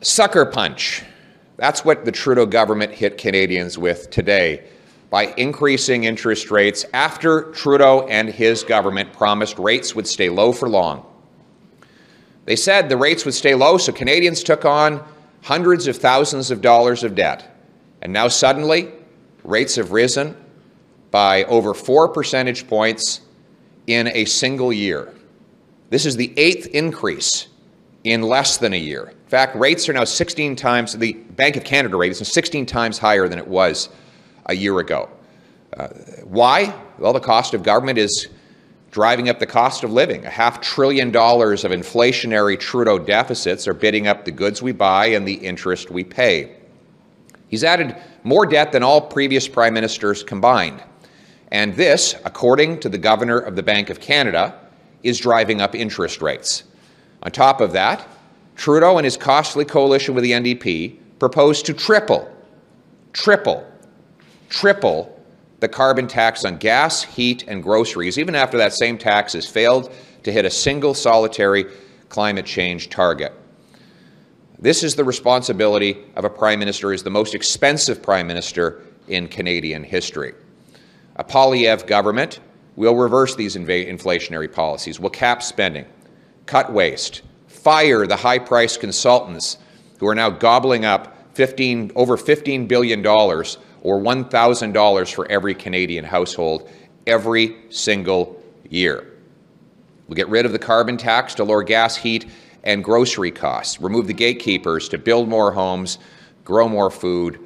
sucker punch. That's what the Trudeau government hit Canadians with today by increasing interest rates after Trudeau and his government promised rates would stay low for long. They said the rates would stay low, so Canadians took on hundreds of thousands of dollars of debt. And now suddenly, rates have risen by over four percentage points in a single year. This is the eighth increase in less than a year. Fact, rates are now 16 times, the Bank of Canada rate is 16 times higher than it was a year ago. Uh, why? Well, the cost of government is driving up the cost of living. A half trillion dollars of inflationary Trudeau deficits are bidding up the goods we buy and the interest we pay. He's added more debt than all previous prime ministers combined. And this, according to the governor of the Bank of Canada, is driving up interest rates. On top of that, Trudeau and his costly coalition with the NDP propose to triple, triple, triple the carbon tax on gas, heat, and groceries, even after that same tax has failed to hit a single solitary climate change target. This is the responsibility of a prime minister who is the most expensive prime minister in Canadian history. A Poilievre government will reverse these inflationary policies, will cap spending, cut waste, fire the high-priced consultants who are now gobbling up 15, over $15 billion or $1,000 for every Canadian household every single year. We'll get rid of the carbon tax to lower gas, heat, and grocery costs, remove the gatekeepers to build more homes, grow more food,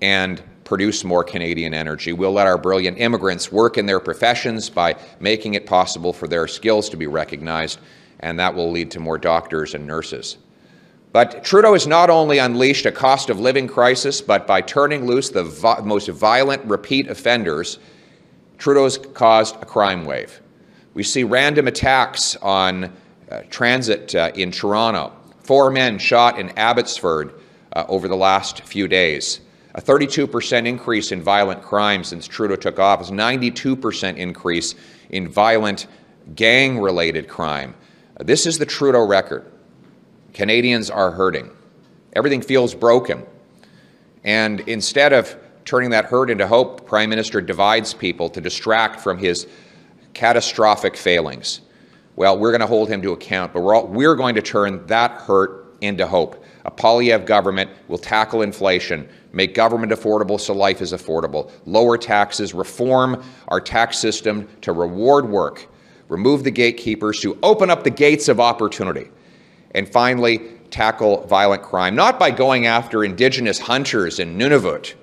and produce more Canadian energy. We'll let our brilliant immigrants work in their professions by making it possible for their skills to be recognized, and that will lead to more doctors and nurses. But Trudeau has not only unleashed a cost of living crisis, but by turning loose the vi most violent repeat offenders, Trudeau's caused a crime wave. We see random attacks on uh, transit uh, in Toronto, four men shot in Abbotsford uh, over the last few days, a 32% increase in violent crime since Trudeau took office, 92% increase in violent gang-related crime. This is the Trudeau record. Canadians are hurting. Everything feels broken. And instead of turning that hurt into hope, Prime Minister divides people to distract from his catastrophic failings. Well, we're going to hold him to account, but we're, all, we're going to turn that hurt into hope. A Poilievre government will tackle inflation, make government affordable so life is affordable, lower taxes, reform our tax system to reward work, remove the gatekeepers to open up the gates of opportunity and finally, tackle violent crime, not by going after indigenous hunters in Nunavut,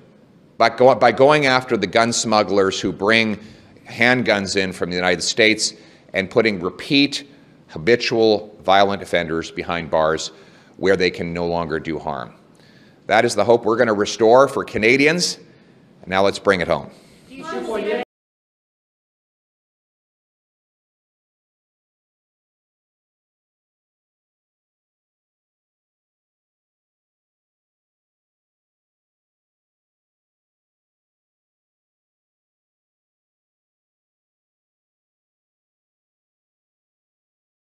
but go, by going after the gun smugglers who bring handguns in from the United States and putting repeat, habitual, violent offenders behind bars where they can no longer do harm. That is the hope we're going to restore for Canadians. Now let's bring it home.